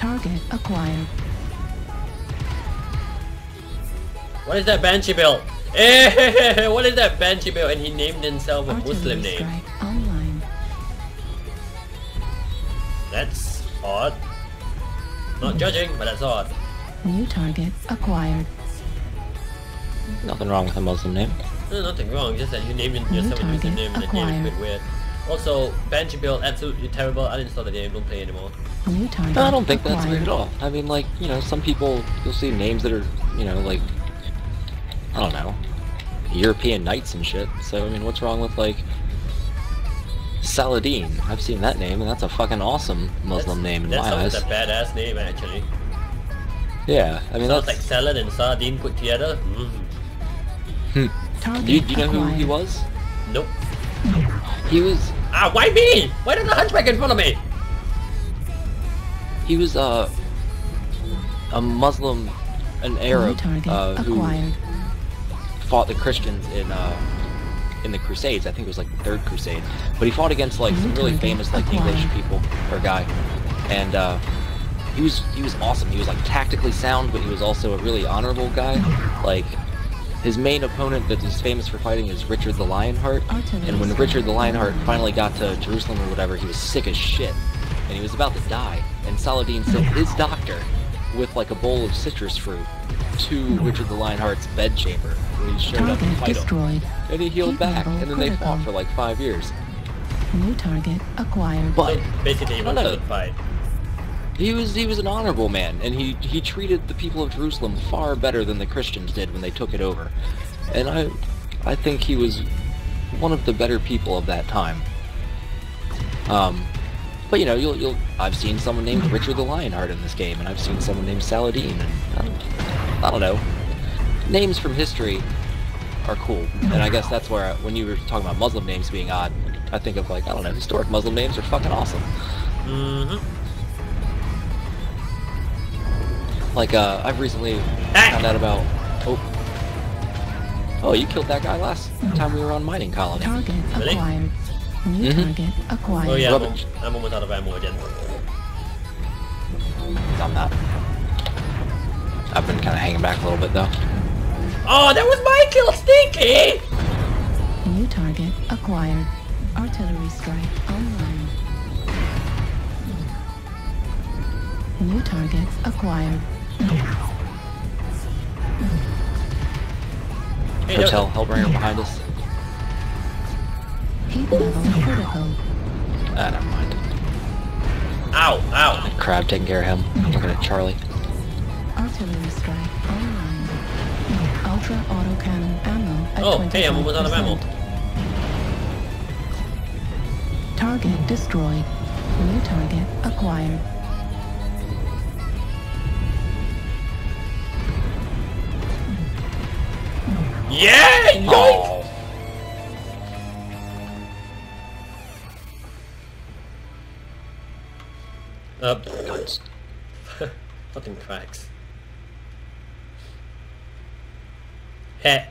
Target acquired. What is that Banshee build? Eh, what is that Banshee build? And he named himself a Muslim name. online. That's odd. Not judging, but that's odd. New target acquired. Nothing wrong with a Muslim name. No, nothing wrong, just that you named yourself a Muslim target name and the name is a bit acquired. weird. Also, Banshee build absolutely terrible. I didn't install the game, don't play anymore. New target No, I don't think that's acquired. weird at all. I mean, like, you know, some people, you'll see names that are, you know, like, I don't know, European knights and shit. So, I mean, what's wrong with, like, Saladin? I've seen that name, and that's a fucking awesome Muslim That's- name in my eyes. That's a badass name, actually. Yeah, I mean, Sounds that's... like salad and sardine put together. Mm. Target do, you, do you know who he was? Nope. He was, Ah, why me? Why don't the hunchback in front of me? he was, uh, a Muslim, an Arab, uh, who acquired. fought the Christians in uh in the Crusades. I think it was like the Third Crusade. But he fought against like some really famous like Acquired. English people or guy, and uh, he was he was awesome. He was like tactically sound, but he was also a really honorable guy. Like his main opponent that is famous for fighting is Richard the Lionheart. And when Richard the Lionheart finally got to Jerusalem or whatever, he was sick as shit, and he was about to die. And Saladin sent his doctor with like a bowl of citrus fruit to Richard the Lionheart's bedchamber when he showed up to Target fight him. destroyed. And he healed Heat back, and then they fought for like five years. New target acquired. But So basically, he No, to fight. He was he was an honorable man, and he he treated the people of Jerusalem far better than the Christians did when they took it over. And I I think he was one of the better people of that time. Um, but you know, you'll you'll I've seen someone named Richard the Lionheart in this game, and I've seen someone named Saladin, and I don't, I don't know. Names from history are cool, and I guess that's where I, when you were talking about Muslim names being odd, I think of like I don't know, historic Muslim names are fucking awesome. Mm-hmm. Like uh, I've recently Hey! found out about oh oh you killed that guy last time we were on mining colony. Target Really? acquired. New Mhm. target acquired. Oh yeah, I'm, I'm almost out of ammo again. I'm not. I've been kind of hanging back a little bit though. Oh, that was my kill, Stinky! New target acquired. Artillery strike online. New target acquired. Hey, there- Hotel Hellbringer behind us. Heat level critical. Ah, never mind. Ow, ow. Crab taking care of him. I'm Looking at Charlie. Artillery strike online. Ultra autocannon ammo at Oh, hey, I'm almost out of ammo. 25%. Target destroyed. New target acquired. Yeah! Yoink! Oh. Uh, fucking cracks. Heh.